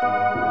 Música